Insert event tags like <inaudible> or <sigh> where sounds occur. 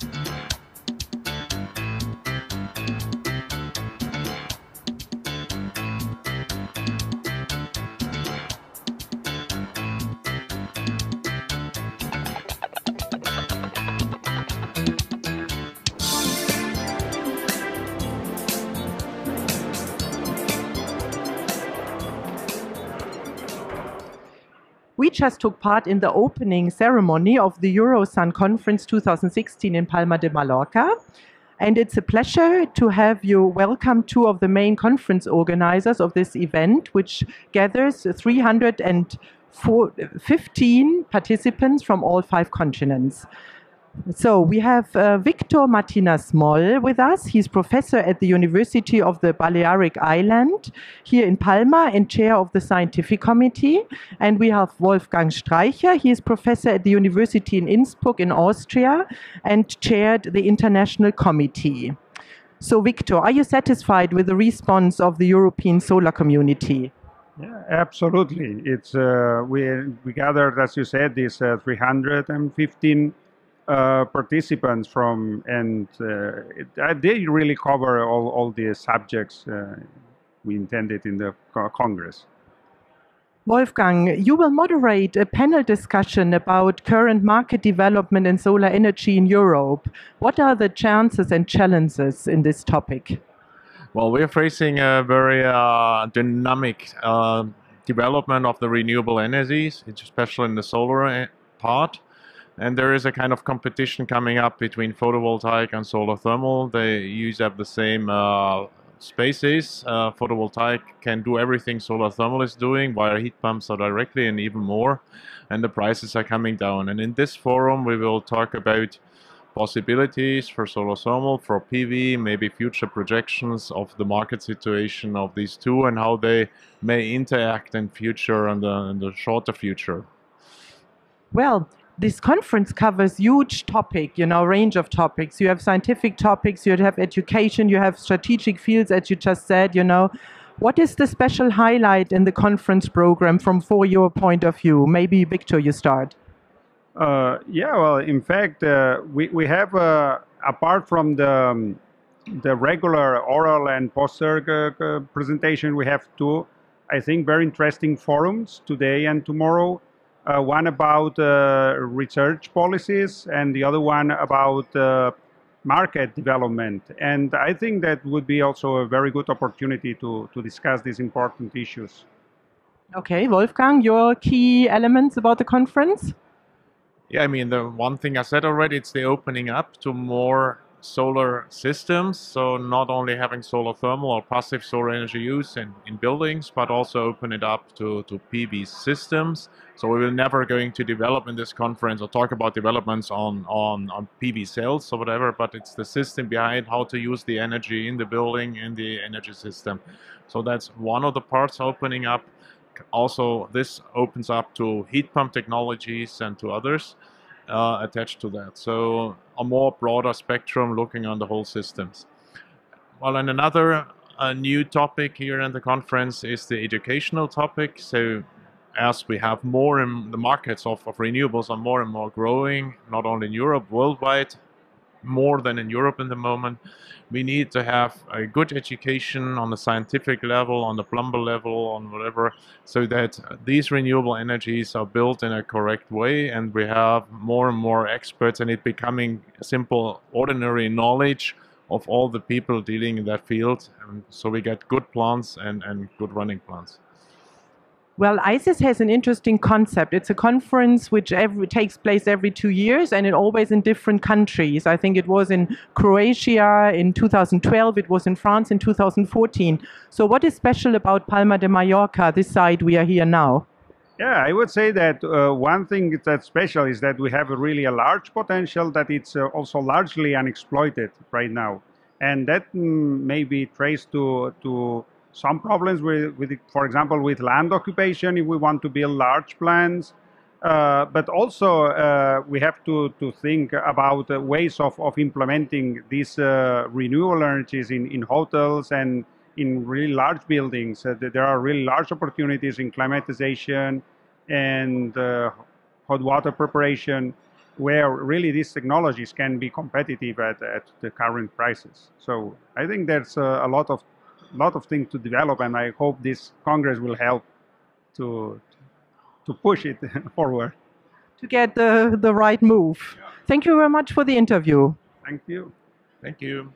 Thank you We just took part in the opening ceremony of the EuroSun Conference 2016 in Palma de Mallorca. And it's a pleasure to have you welcome two of the main conference organizers of this event, which gathers 315 participants from all five continents. So we have uh, Victor Martinez Moll with us. He's professor at the University of the Balearic Island here in Palma and chair of the scientific committee. And we have Wolfgang Streicher. He is professor at the University in Innsbruck in Austria and chaired the international committee. So Victor, are you satisfied with the response of the European solar community? Yeah, absolutely. It's uh, we we gathered, as you said, these uh, 315 uh, participants from, and uh, it, uh, they really cover all, all the subjects uh, we intended in the Congress. Wolfgang, you will moderate a panel discussion about current market development in solar energy in Europe. What are the chances and challenges in this topic? Well, we're facing a very uh, dynamic uh, development of the renewable energies, especially in the solar part. And there is a kind of competition coming up between photovoltaic and solar thermal. They use up the same uh, spaces. Uh, photovoltaic can do everything solar thermal is doing via heat pumps or directly and even more. And the prices are coming down. And in this forum, we will talk about possibilities for solar thermal, for PV, maybe future projections of the market situation of these two and how they may interact in future and the, in the shorter future. Well, this conference covers huge topic, you know, range of topics. You have scientific topics, you have education, you have strategic fields, as you just said, you know. What is the special highlight in the conference program from for your point of view? Maybe Victor, you start. Uh, yeah, well, in fact, uh, we, we have, uh, apart from the, um, the regular oral and poster uh, presentation, we have two, I think, very interesting forums today and tomorrow uh, one about uh, research policies and the other one about uh, market development. And I think that would be also a very good opportunity to, to discuss these important issues. Okay, Wolfgang, your key elements about the conference? Yeah, I mean, the one thing I said already, it's the opening up to more solar systems. So not only having solar thermal or passive solar energy use in, in buildings, but also open it up to, to PV systems. So we will never going to develop in this conference or talk about developments on, on, on PV cells or whatever, but it's the system behind how to use the energy in the building, in the energy system. So that's one of the parts opening up. Also, this opens up to heat pump technologies and to others uh, attached to that. So a more broader spectrum looking on the whole systems. Well, and another uh, new topic here in the conference is the educational topic. So as we have more in the markets of, of renewables are more and more growing, not only in Europe, worldwide, more than in Europe in the moment. We need to have a good education on the scientific level, on the plumber level, on whatever, so that these renewable energies are built in a correct way and we have more and more experts and it becoming simple, ordinary knowledge of all the people dealing in that field. And so we get good plants and, and good running plants. Well, ISES has an interesting concept. It's a conference which every, takes place every two years and it always in different countries. I think it was in Croatia in 2012, it was in France in 2014. So, what is special about Palma de Mallorca, this side we are here now? Yeah, I would say that uh, one thing that's special is that we have a really a large potential that it's uh, also largely unexploited right now. And that mm, may be traced to, to some problems with, with, for example, with land occupation if we want to build large plants. Uh, but also uh, we have to, to think about uh, ways of, of implementing these uh, renewable energies in, in hotels and in really large buildings. Uh, there are really large opportunities in climatization and uh, hot water preparation. where really these technologies can be competitive at, at the current prices. So I think there's a, a lot of lot of things to develop, and I hope this Congress will help to to push it <laughs> forward. To get the, the right move. Thank you very much for the interview. Thank you. Thank you.